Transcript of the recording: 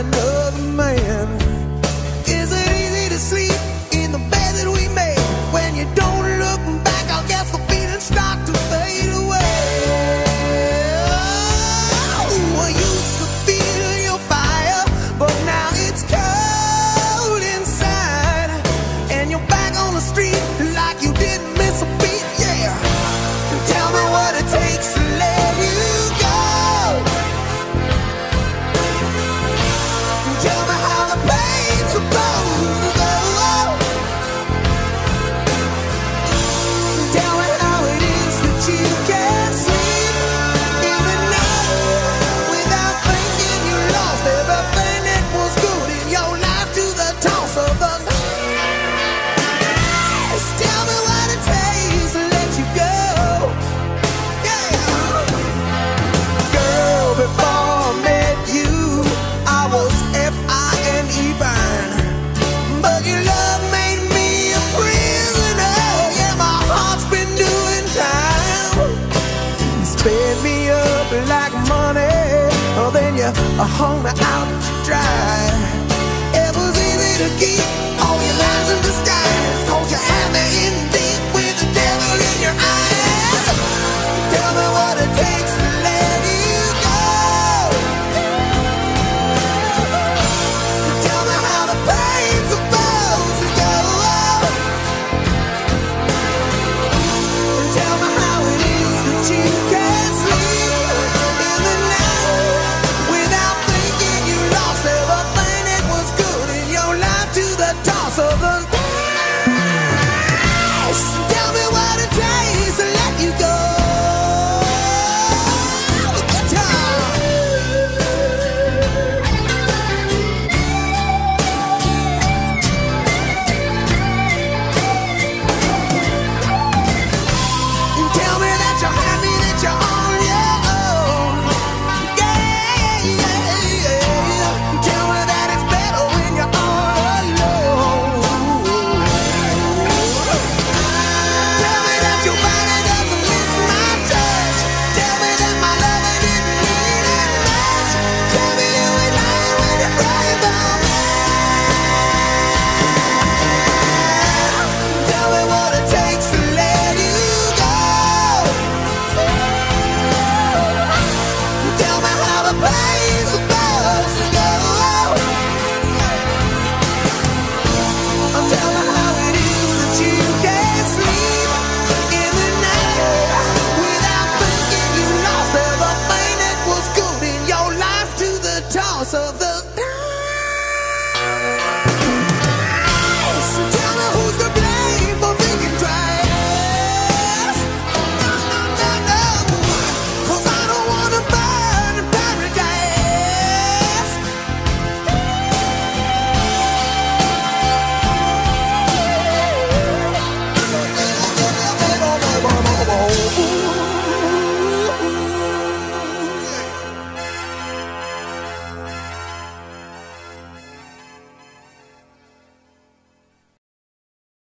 another man? Oh, then you hung me out to dry.